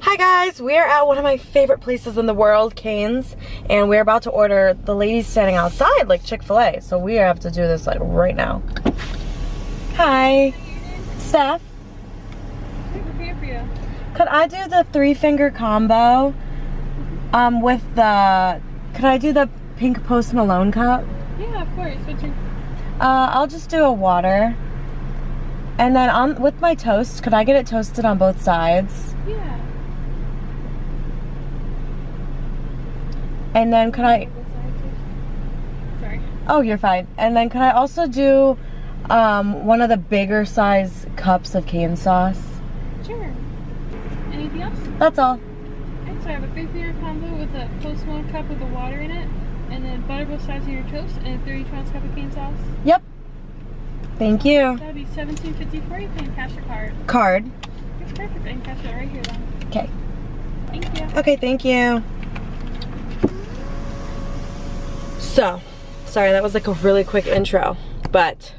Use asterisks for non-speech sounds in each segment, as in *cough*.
Hi guys, we are at one of my favorite places in the world, Cane's, and we're about to order the ladies standing outside like Chick-fil-A, so we have to do this like right now. Hi, Steph. Could I do the three finger combo um, with the, could I do the pink Post Malone cup? Yeah, of course. What's your... Uh, I'll just do a water. And then on with my toast, could I get it toasted on both sides? Yeah. And then could I, Sorry. oh, you're fine. And then could I also do um, one of the bigger size cups of cane sauce? Sure. Anything else? That's all. Alright, so I have a three finger combo with a Post Malone cup with the water in it, and then butter both sides of your toast, and a 32 ounce cup of cane sauce. Yep. Thank you. That'd be 17.54. You can cash your card. Card. It's perfect. I can cash it right here then. Okay. Thank you. Okay, thank you. So, sorry, that was like a really quick intro, but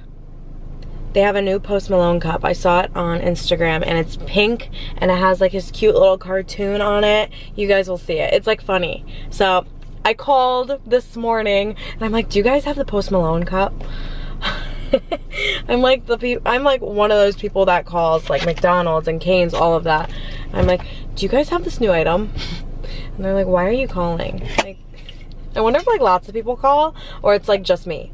they have a new Post Malone cup. I saw it on Instagram and it's pink and it has like his cute little cartoon on it. You guys will see it. It's like funny. So, I called this morning and I'm like, do you guys have the Post Malone cup? *laughs* I'm like the I'm like one of those people that calls like McDonald's and Cane's, all of that. I'm like, do you guys have this new item? *laughs* And they're like, why are you calling? Like, I wonder if like lots of people call or it's like just me.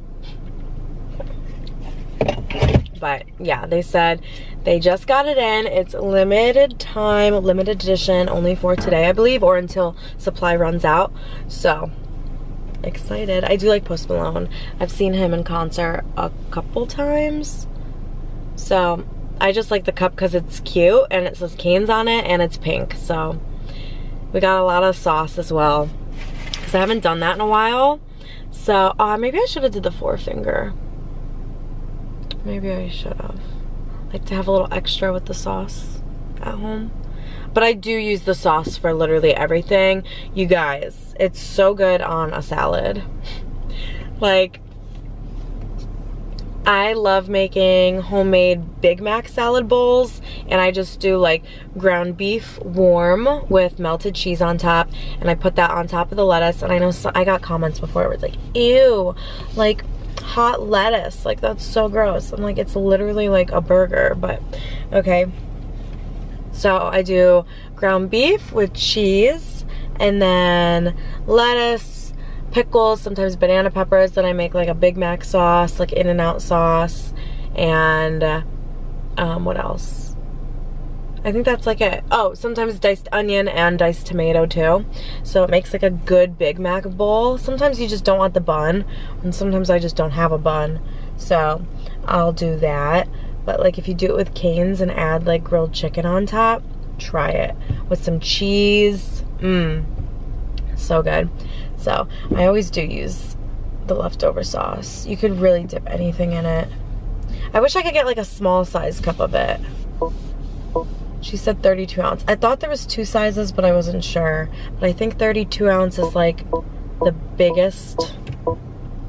But yeah, they said they just got it in. It's limited time, limited edition, only for today, I believe, or until supply runs out. So excited. I do like Post Malone. I've seen him in concert a couple times. So I just like the cup because it's cute and it says Cane's on it and it's pink. So we got a lot of sauce as well. I haven't done that in a while. So uh, maybe I should have did the four finger. Maybe I should have. Like to have a little extra with the sauce at home. But I do use the sauce for literally everything. You guys, it's so good on a salad. *laughs* like, I love making homemade Big Mac salad bowls and I just do like ground beef warm with melted cheese on top and I put that on top of the lettuce and I know so, I got comments before where it's like ew like hot lettuce like that's so gross. I'm like it's literally like a burger but okay. So I do ground beef with cheese and then lettuce pickles, sometimes banana peppers. Then I make like a Big Mac sauce, like In-N-Out sauce. And uh, um, what else? I think that's like it. Oh, sometimes diced onion and diced tomato too. So it makes like a good Big Mac bowl. Sometimes you just don't want the bun. And sometimes I just don't have a bun. So I'll do that. But like if you do it with Cane's and add like grilled chicken on top, try it. With some cheese. Mmm. So good. So I always do use the leftover sauce. You could really dip anything in it. I wish I could get like a small size cup of it. She said 32 ounce. I thought there was two sizes, but I wasn't sure. But I think 32 ounce is like the biggest,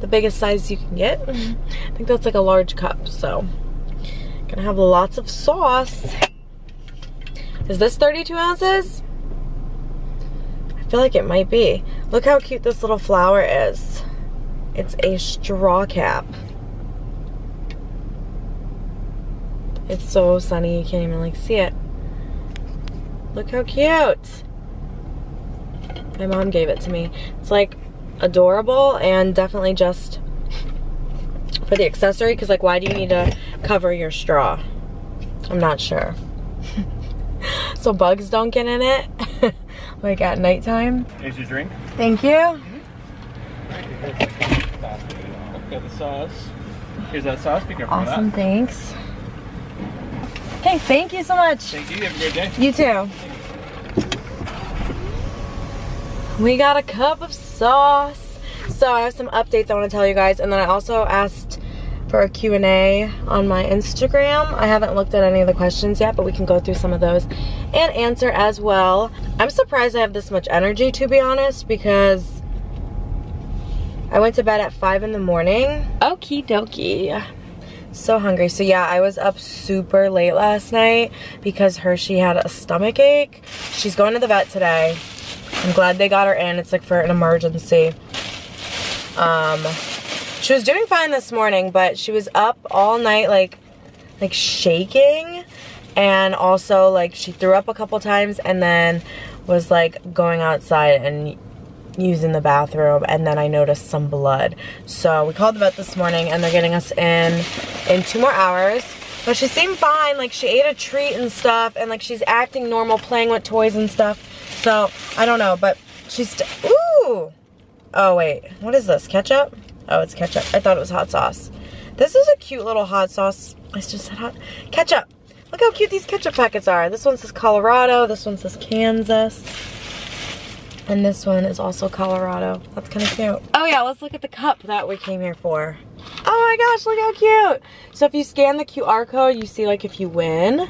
the biggest size you can get. *laughs* I think that's like a large cup, so. Gonna have lots of sauce. Is this 32 ounces? Feel like it might be. Look how cute this little flower is. It's a straw cap. It's so sunny you can't even like see it. Look how cute. My mom gave it to me. It's like adorable and definitely just for the accessory because like why do you need to cover your straw? I'm not sure. *laughs* so bugs don't get in it *laughs* like at nighttime. Here's your drink. Thank you. Got the sauce. Here's that sauce. Be careful Awesome, thanks. Okay, thank you so much. Thank you. Have a great day. You too. We got a cup of sauce. So I have some updates I want to tell you guys. And then I also asked for a Q&A on my Instagram. I haven't looked at any of the questions yet, but we can go through some of those and answer as well. I'm surprised I have this much energy, to be honest, because I went to bed at 5 in the morning. Okie dokie. So hungry. So yeah, I was up super late last night because Hershey had a stomach ache. She's going to the vet today. I'm glad they got her in. It's like for an emergency. Um, she was doing fine this morning, but she was up all night like like shaking and also like she threw up a couple times and then was like going outside and using the bathroom and then I noticed some blood. So we called the vet this morning and they're getting us in in two more hours. But she seemed fine, like she ate a treat and stuff and like she's acting normal, playing with toys and stuff. So I don't know, but she's, ooh. Oh wait, what is this, ketchup? Oh, it's ketchup. I thought it was hot sauce. This is a cute little hot sauce. I just said hot, ketchup. Look how cute these ketchup packets are. This one says Colorado, this one says Kansas. And this one is also Colorado. That's kind of cute. Oh yeah, let's look at the cup that we came here for. Oh my gosh, look how cute. So if you scan the QR code, you see like if you win.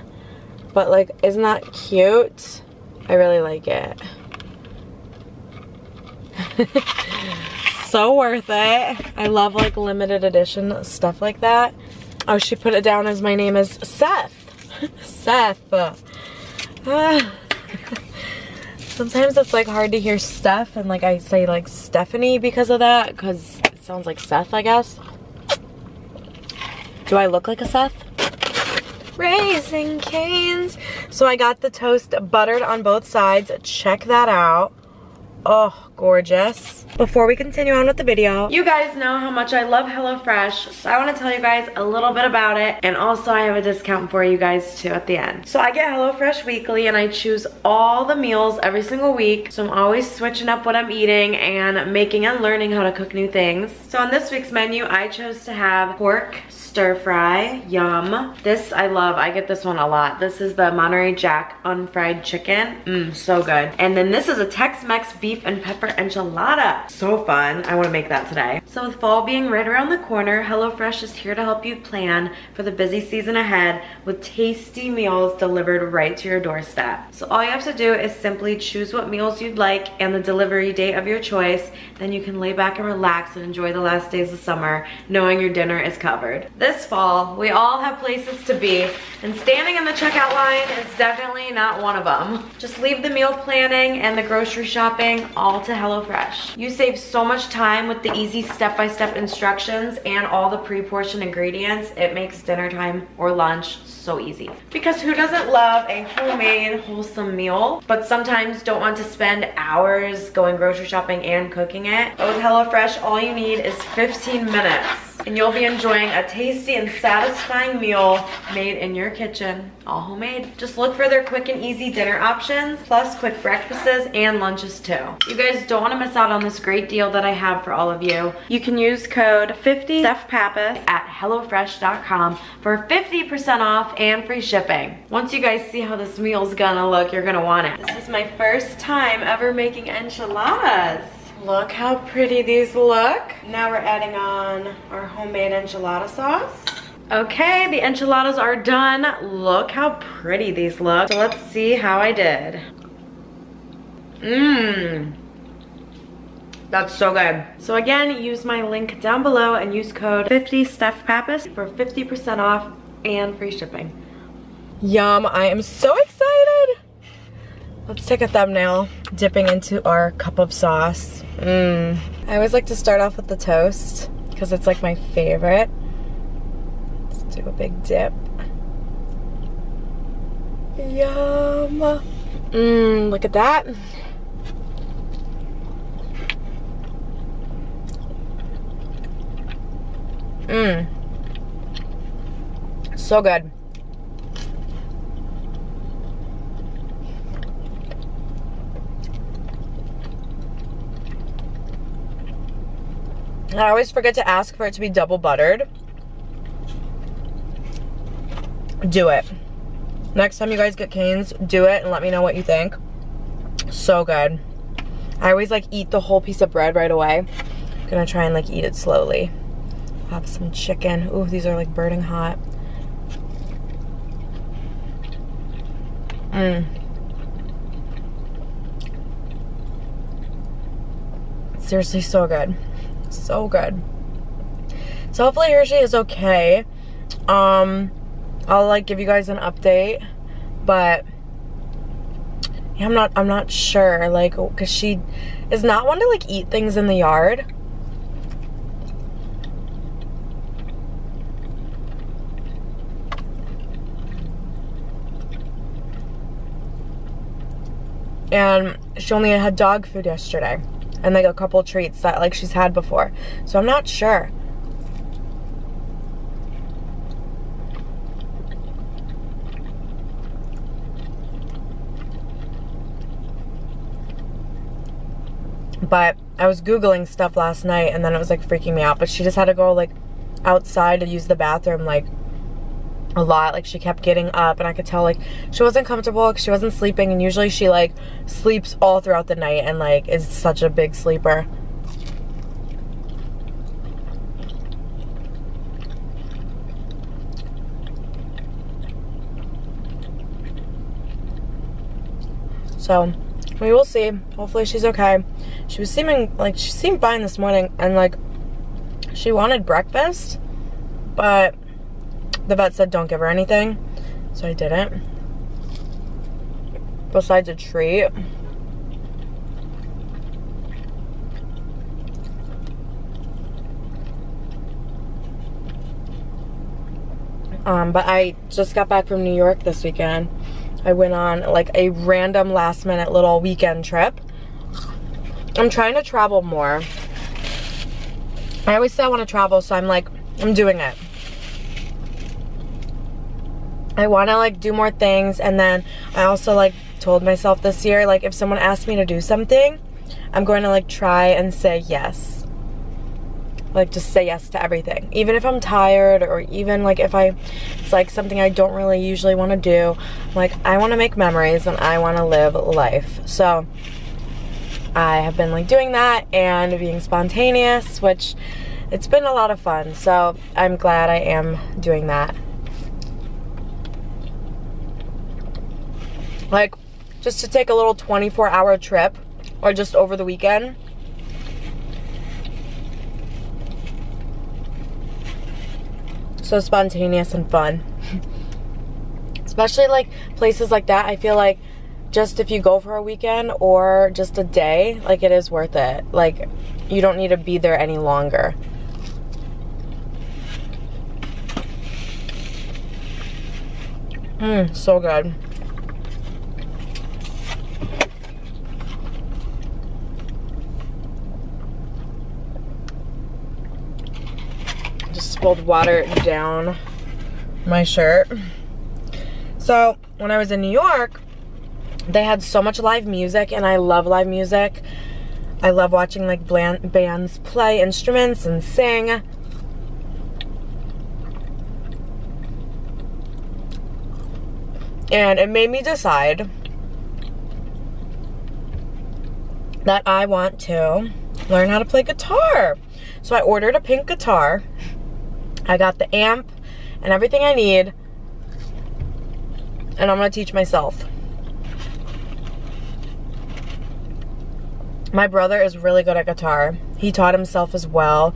But like, isn't that cute? I really like it. *laughs* so worth it. I love like limited edition stuff like that. Oh, she put it down as my name is Seth. *laughs* Seth. Uh. *laughs* Sometimes it's like hard to hear Steph and like I say like Stephanie because of that because it sounds like Seth, I guess. Do I look like a Seth? Raising Cane's. So I got the toast buttered on both sides. Check that out. Oh, gorgeous. Before we continue on with the video, you guys know how much I love HelloFresh, so I want to tell you guys a little bit about it, and also I have a discount for you guys too at the end. So I get HelloFresh weekly, and I choose all the meals every single week, so I'm always switching up what I'm eating and making and learning how to cook new things. So on this week's menu, I chose to have pork, stir fry, yum. This I love, I get this one a lot. This is the Monterey Jack unfried chicken, mmm, so good. And then this is a Tex-Mex beef and pepper enchilada. So fun, I wanna make that today. So with fall being right around the corner, HelloFresh is here to help you plan for the busy season ahead with tasty meals delivered right to your doorstep. So all you have to do is simply choose what meals you'd like and the delivery date of your choice, then you can lay back and relax and enjoy the last days of summer knowing your dinner is covered. This fall, we all have places to be, and standing in the checkout line is definitely not one of them. Just leave the meal planning and the grocery shopping all to HelloFresh. You save so much time with the easy step-by-step -step instructions and all the pre-portioned ingredients. It makes dinner time or lunch so easy. Because who doesn't love a homemade, wholesome meal, but sometimes don't want to spend hours going grocery shopping and cooking it? But with HelloFresh, all you need is 15 minutes and you'll be enjoying a tasty and satisfying meal made in your kitchen, all homemade. Just look for their quick and easy dinner options, plus quick breakfasts and lunches too. You guys don't wanna miss out on this great deal that I have for all of you. You can use code 50 Pappas at HelloFresh.com for 50% off and free shipping. Once you guys see how this meal's gonna look, you're gonna want it. This is my first time ever making enchiladas. Look how pretty these look. Now we're adding on our homemade enchilada sauce. Okay, the enchiladas are done. Look how pretty these look. So let's see how I did. Mmm. That's so good. So again, use my link down below and use code 50 Steph Pappas for 50% off and free shipping. Yum, I am so excited. Let's take a thumbnail dipping into our cup of sauce. Mmm. I always like to start off with the toast because it's like my favorite. Let's do a big dip. Yum. Mmm, look at that. Mmm. So good. I always forget to ask for it to be double buttered. Do it. Next time you guys get Cane's, do it and let me know what you think. So good. I always like eat the whole piece of bread right away. I'm gonna try and like eat it slowly. Have some chicken. Ooh, these are like burning hot. Mmm. Seriously, so good so good. So hopefully Hershey is okay. Um, I'll like give you guys an update, but yeah, I'm not I'm not sure like cuz she is not one to like eat things in the yard. And she only had dog food yesterday and like a couple treats that like she's had before. So I'm not sure. But I was Googling stuff last night and then it was like freaking me out. But she just had to go like outside to use the bathroom like a lot. Like she kept getting up and I could tell like she wasn't comfortable because she wasn't sleeping. And usually she like sleeps all throughout the night and like is such a big sleeper. So we will see. Hopefully she's okay. She was seeming like she seemed fine this morning and like she wanted breakfast, but the vet said don't give her anything. So I didn't. Besides a treat. Um, but I just got back from New York this weekend. I went on like a random last minute little weekend trip. I'm trying to travel more. I always say I want to travel, so I'm like, I'm doing it. I want to like do more things and then I also like told myself this year like if someone asked me to do something I'm going to like try and say yes. Like just say yes to everything. Even if I'm tired or even like if I it's like something I don't really usually want to do like I want to make memories and I want to live life. So I have been like doing that and being spontaneous which it's been a lot of fun. So I'm glad I am doing that Like, just to take a little 24 hour trip or just over the weekend. So spontaneous and fun. *laughs* Especially like places like that, I feel like just if you go for a weekend or just a day, like it is worth it. Like you don't need to be there any longer. Mmm, so good. Spilled water down my shirt. So when I was in New York, they had so much live music and I love live music. I love watching like bands play instruments and sing. And it made me decide that I want to learn how to play guitar. So I ordered a pink guitar I got the amp and everything I need. And I'm gonna teach myself. My brother is really good at guitar. He taught himself as well.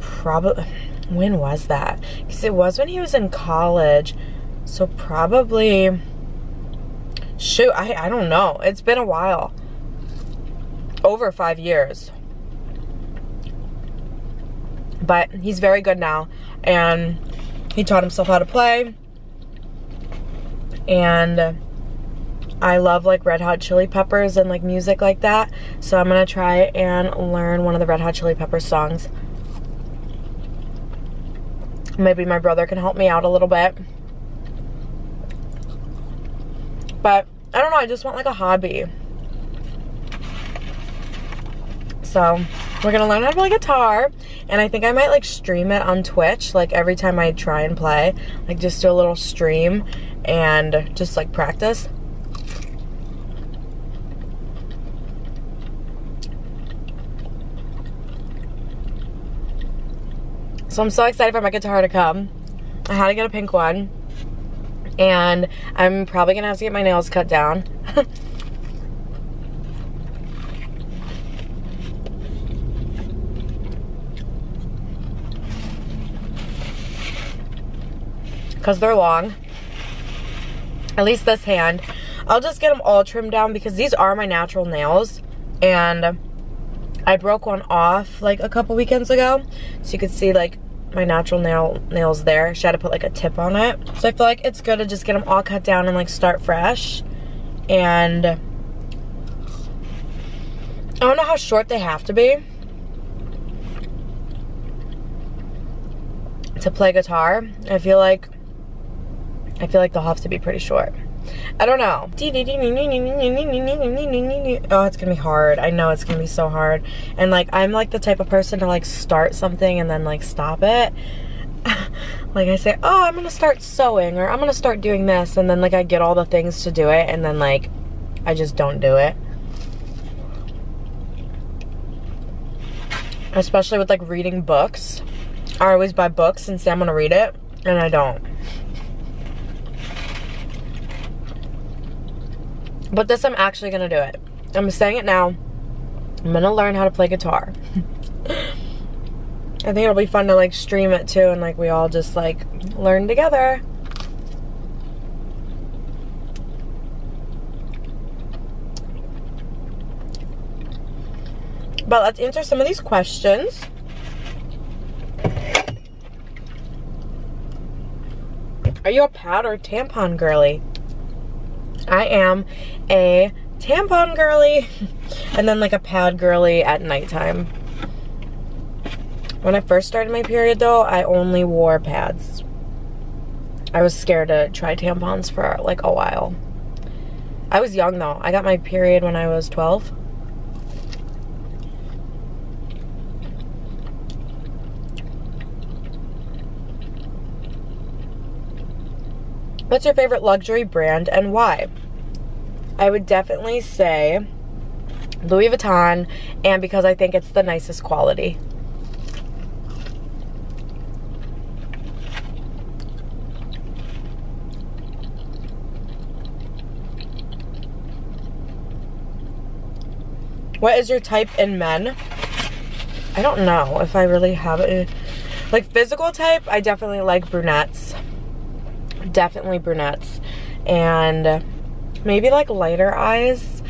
Probably, when was that? Because it was when he was in college. So probably, shoot, I, I don't know. It's been a while. Over five years. But he's very good now. And he taught himself how to play. And I love like Red Hot Chili Peppers and like music like that. So I'm gonna try and learn one of the Red Hot Chili Peppers songs. Maybe my brother can help me out a little bit. But I don't know I just want like a hobby. So we're gonna learn how to play guitar and I think I might like stream it on Twitch like every time I try and play like just do a little stream and just like practice So I'm so excited for my guitar to come. I had to get a pink one. And I'm probably gonna have to get my nails cut down. *laughs* because they're long. At least this hand. I'll just get them all trimmed down because these are my natural nails. And I broke one off like a couple weekends ago. So you could see like my natural nail nails there. She had to put like a tip on it. So I feel like it's good to just get them all cut down and like start fresh. And I don't know how short they have to be to play guitar. I feel like I feel like they'll have to be pretty short. I don't know. Oh, it's gonna be hard. I know it's gonna be so hard. And like, I'm like the type of person to like start something and then like stop it. like I say, oh, I'm gonna start sewing or I'm gonna start doing this. And then like I get all the things to do it and then like, I just don't do it. Especially with like reading books. I always buy books and say I'm gonna read it and I don't. But this, I'm actually gonna do it. I'm saying it now. I'm gonna learn how to play guitar. I think it'll be fun to like stream it too and like we all just like learn together. But let's answer some of these questions. Are you a pad or tampon girly? I am a tampon girly and then like a pad girly at nighttime. When I first started my period though, I only wore pads. I was scared to try tampons for like a while. I was young though. I got my period when I was 12. What's your favorite luxury brand and why? I would definitely say Louis Vuitton and because I think it's the nicest quality. What is your type in men? I don't know if I really have it. Like physical type, I definitely like brunettes definitely brunettes. And maybe like lighter eyes,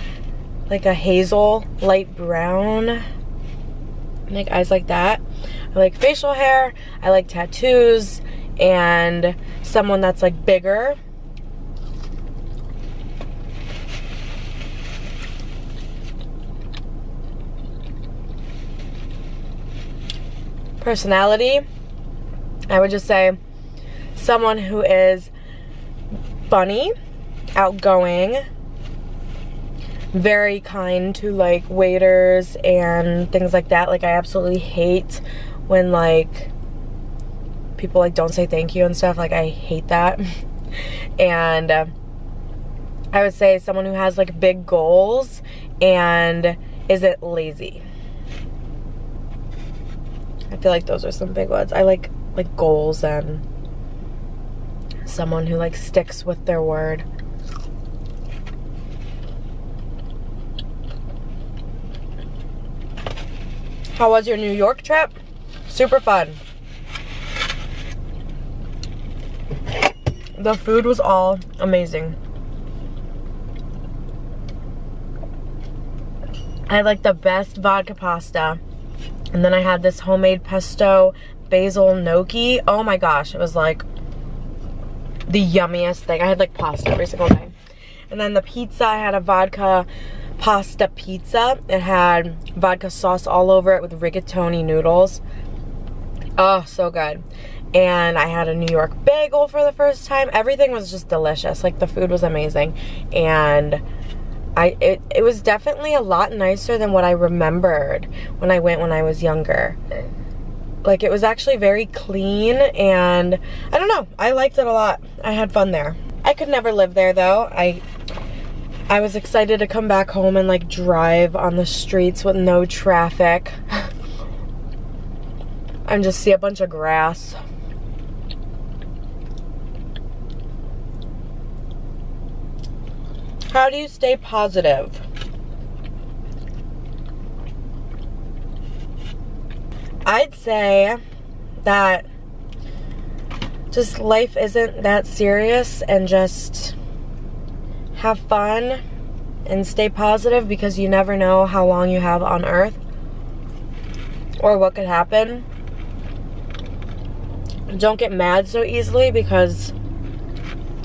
like a hazel, light brown, like eyes like that. I like facial hair, I like tattoos, and someone that's like bigger. Personality, I would just say someone who is funny, outgoing, very kind to like waiters and things like that. Like I absolutely hate when like people like don't say thank you and stuff. Like I hate that. *laughs* and uh, I would say someone who has like big goals and isn't lazy. I feel like those are some big ones. I like like goals and someone who like sticks with their word. How was your New York trip? Super fun. The food was all amazing. I had like the best vodka pasta. And then I had this homemade pesto basil gnocchi. Oh my gosh, it was like the yummiest thing. I had like pasta every single day. And then the pizza, I had a vodka pasta pizza. It had vodka sauce all over it with rigatoni noodles. Oh, so good. And I had a New York bagel for the first time. Everything was just delicious. Like the food was amazing. And I it, it was definitely a lot nicer than what I remembered when I went when I was younger like it was actually very clean and I don't know, I liked it a lot. I had fun there. I could never live there though. I I was excited to come back home and like drive on the streets with no traffic. *laughs* and just see a bunch of grass. How do you stay positive? I'd say that just life isn't that serious and just have fun and stay positive because you never know how long you have on earth or what could happen. Don't get mad so easily because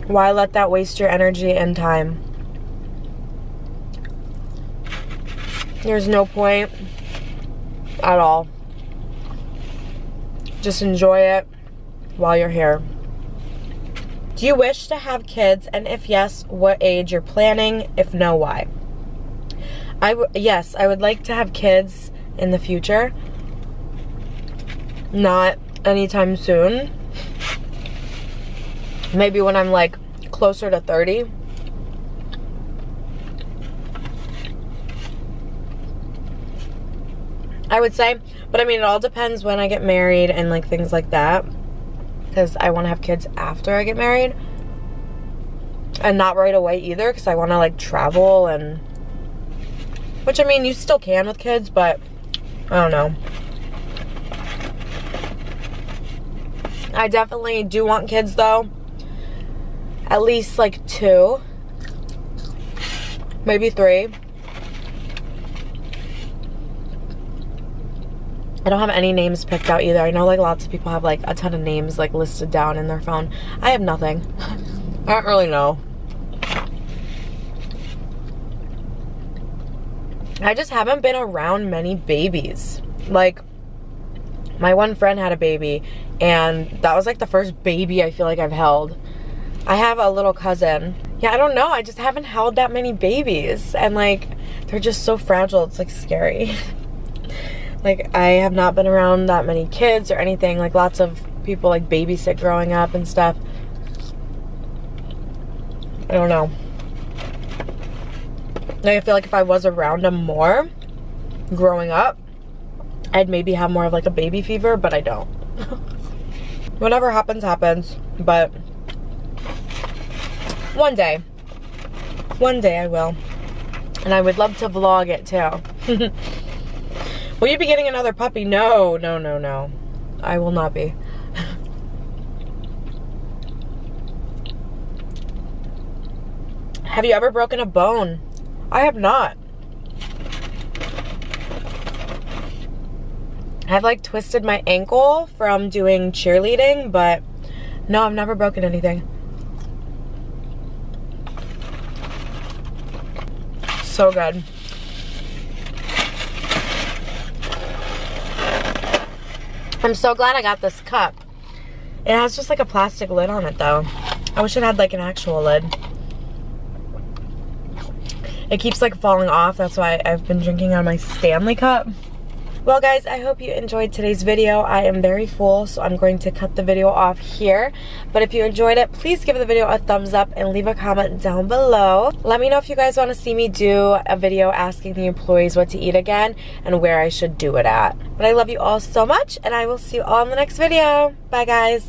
why let that waste your energy and time? There's no point at all. Just enjoy it while you're here. Do you wish to have kids? And if yes, what age you're planning? If no, why? I w- yes, I would like to have kids in the future. Not anytime soon. Maybe when I'm like closer to 30. I would say, but I mean, it all depends when I get married and like things like that. Because I want to have kids after I get married. And not right away either, because I want to like travel and. Which I mean, you still can with kids, but I don't know. I definitely do want kids though. At least like two. Maybe three. I don't have any names picked out either. I know like lots of people have like a ton of names like listed down in their phone. I have nothing. *laughs* I don't really know. I just haven't been around many babies. Like my one friend had a baby and that was like the first baby I feel like I've held. I have a little cousin. Yeah, I don't know. I just haven't held that many babies and like they're just so fragile. It's like scary. *laughs* like I have not been around that many kids or anything. Like lots of people like babysit growing up and stuff. I don't know. Like I feel like if I was around them more growing up, I'd maybe have more of like a baby fever, but I don't. *laughs* Whatever happens, happens. But one day, one day I will. And I would love to vlog it too. *laughs* will you be getting another puppy? No, no, no, no. I will not be. have you ever broken a bone? I have not. I've like twisted my ankle from doing cheerleading, but no, I've never broken anything. So good. I'm so glad I got this cup. It has just like a plastic lid on it though. I wish it had like an actual lid. It keeps like falling off. That's why I've been drinking out of my Stanley cup. Well guys, I hope you enjoyed today's video. I am very full, so I'm going to cut the video off here. But if you enjoyed it, please give the video a thumbs up and leave a comment down below. Let me know if you guys want to see me do a video asking the employees what to eat again and where I should do it at. But I love you all so much, and I will see you all in the next video. Bye guys.